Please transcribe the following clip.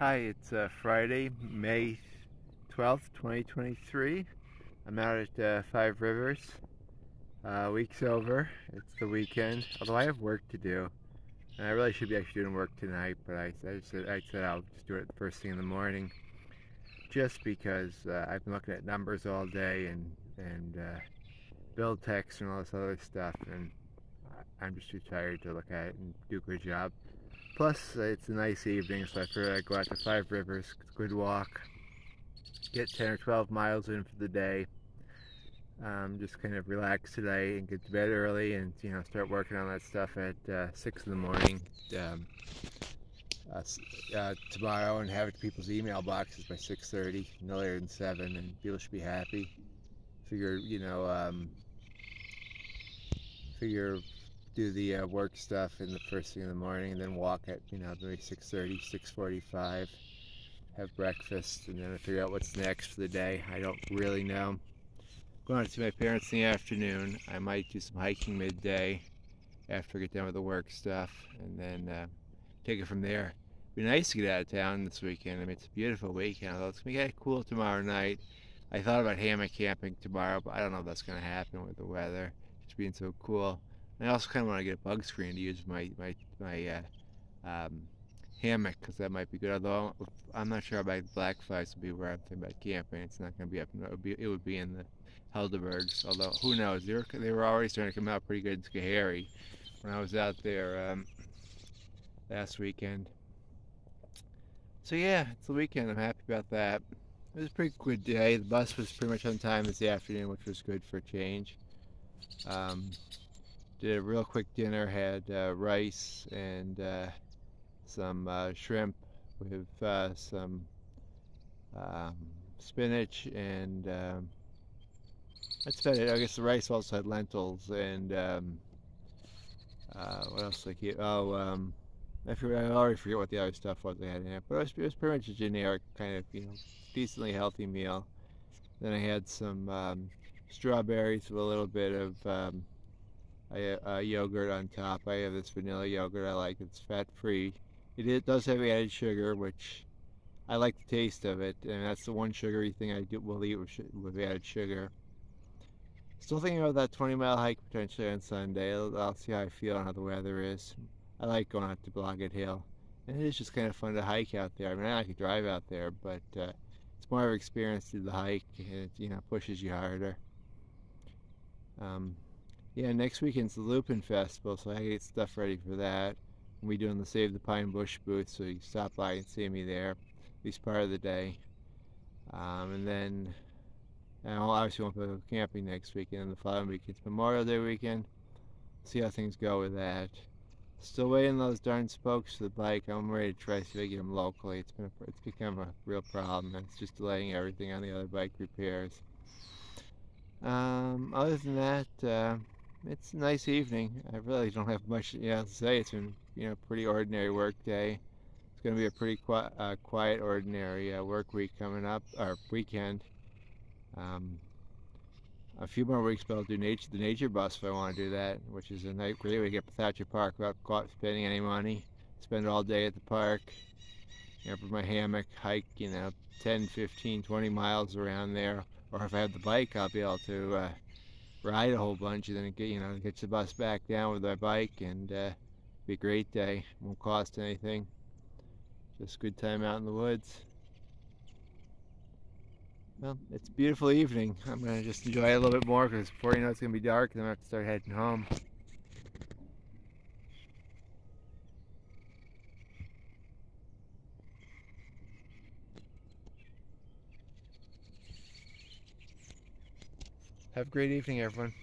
Hi, it's uh, Friday, May 12th, 2023. I'm out at uh, Five Rivers. Uh, week's over. It's the weekend. Although I have work to do. And I really should be actually doing work tonight, but I, I, said, I said I'll just do it first thing in the morning. Just because uh, I've been looking at numbers all day and, and uh, build text and all this other stuff. And I'm just too tired to look at it and do a good job. Plus, it's a nice evening, so I figured I'd go out to Five Rivers, good walk, get 10 or 12 miles in for the day. Um, just kind of relax today and get to bed early and you know start working on that stuff at uh, 6 in the morning um, uh, uh, tomorrow and have it to people's email boxes by 6.30, no later than 7, and people should be happy. Figure, you know, um, figure do the uh, work stuff in the first thing in the morning and then walk at you know maybe 6.30 6.45 have breakfast and then I figure out what's next for the day. I don't really know. Going to see my parents in the afternoon. I might do some hiking midday after I get done with the work stuff and then uh, take it from there. It'd be nice to get out of town this weekend. I mean it's a beautiful weekend. Although it's gonna get cool tomorrow night. I thought about hammock camping tomorrow but I don't know if that's gonna happen with the weather. Just being so cool I also kind of want to get a bug screen to use my my my uh, um, hammock because that might be good. Although I'm not sure about black flies will be where I'm thinking about camping. It's not going to be up. It would be it would be in the Helderbergs. Although who knows? They were they were already starting to come out pretty good in Schoharie when I was out there um, last weekend. So yeah, it's the weekend. I'm happy about that. It was a pretty good day. The bus was pretty much on time this afternoon, which was good for a change. Um, did a real quick dinner. Had uh, rice and uh, some uh, shrimp with uh, some um, spinach and um, that's about it. I guess the rice also had lentils and um, uh, what else like oh um, I, forget, I already forget what the other stuff was they had in it, but it was, it was pretty much a generic kind of you know decently healthy meal. Then I had some um, strawberries with a little bit of I, uh, yogurt on top. I have this vanilla yogurt I like. It's fat free. It, it does have added sugar, which I like the taste of it, and that's the one sugary thing I do, will eat with, with added sugar. Still thinking about that 20 mile hike potentially on Sunday. I'll, I'll, see how I feel and how the weather is. I like going out to Blodgett Hill, and it is just kind of fun to hike out there. I mean, I could drive out there, but uh, it's more of an experience to the hike, and it you know pushes you harder. Um, yeah, next weekend's the Lupin Festival, so I get stuff ready for that. Be doing the Save the Pine Bush booth, so you stop by and see me there, at least part of the day. Um, and then, I obviously won't go camping next weekend, and the following week it's Memorial Day weekend. See how things go with that. Still waiting those darn spokes for the bike. I'm ready to try to get them locally. It's been a, it's become a real problem. It's just delaying everything on the other bike repairs. Um, other than that, uh, it's a nice evening. I really don't have much you know, to say. It's been you know pretty ordinary work day. It's going to be a pretty quiet, uh, quiet ordinary uh, work week coming up, or weekend. Um, a few more weeks, but I'll do nature, the nature bus if I want to do that, which is a nice, great way to get to Thacher Park without spending any money. Spend all day at the park, you know, my hammock, hike, you know, 10, 15, 20 miles around there. Or if I have the bike, I'll be able to uh, ride a whole bunch and then get you know get the bus back down with our bike and uh, be a great day. Won't cost anything. Just good time out in the woods. Well, it's a beautiful evening. I'm gonna just enjoy it a little bit more because before you know it's gonna be dark, and then I have to start heading home. Have a great evening, everyone.